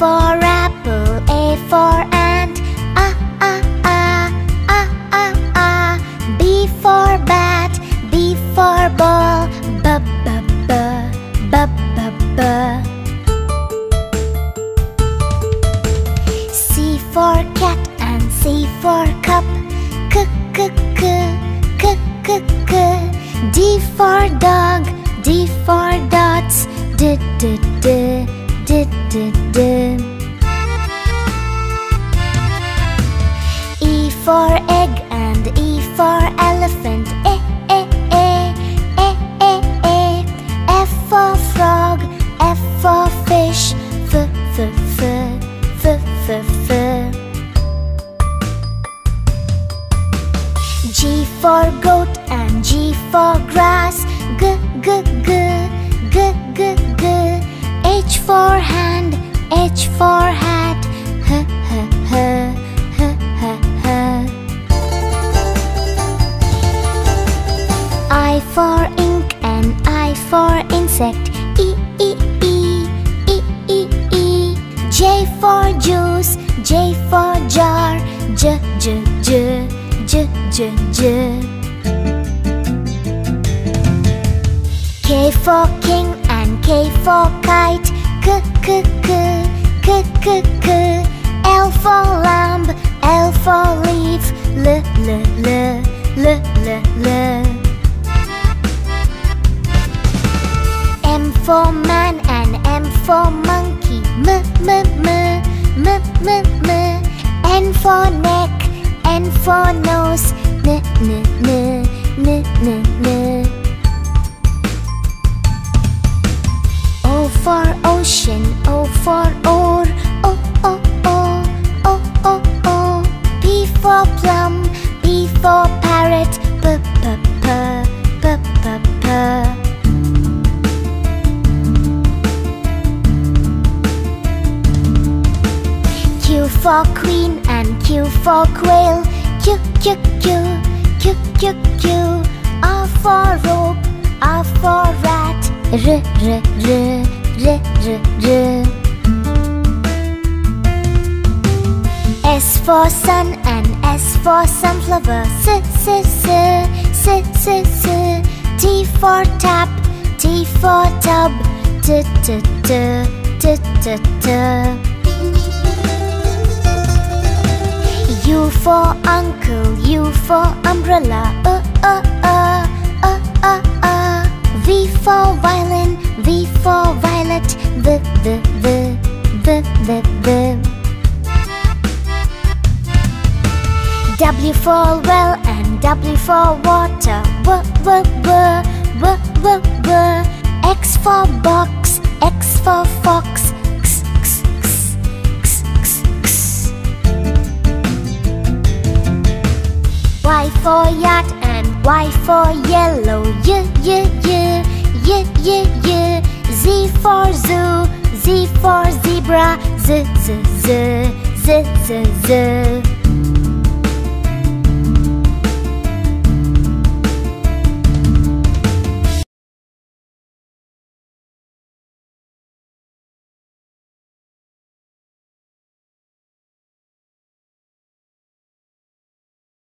for apple, A for ant, ah ah ah, ah ah ah. B for bat, B for ball, b b b, b b b. C for cat and C for cup, k k k, k k k. D for dog, D for dots, d d d, d d d. G for goat and G for grass, g g g, g g g. H for hand, H for hat, h h h, h h h. I for ink and I for insect, J for juice, J for jar, j j j, j j j. K for king and K for kite, k k k, k k k. L for lamb, L for leaf, l l l, l l l. M for man and M for monkey, m m m, m m m. N for neck, N for nose, n n n, n n n. O for ocean, O for oar, for queen and Q for quail, Q Q Q, Q Q Q. R for rope, R for rat, R R R, R R R. S for sun and S for sunflower, S S S, S S S. T for tap, T for tub, T T T, T T T. U for uncle, U for umbrella, uh uh uh, uh uh uh. V for violin, V for violet, V V V, V V V. W for well and W for water, W W W, W W W. X for box, X for fox, for yacht and Y for yellow. Y y y y y y. Z for zoo. Z for zebra. Z z z z z z.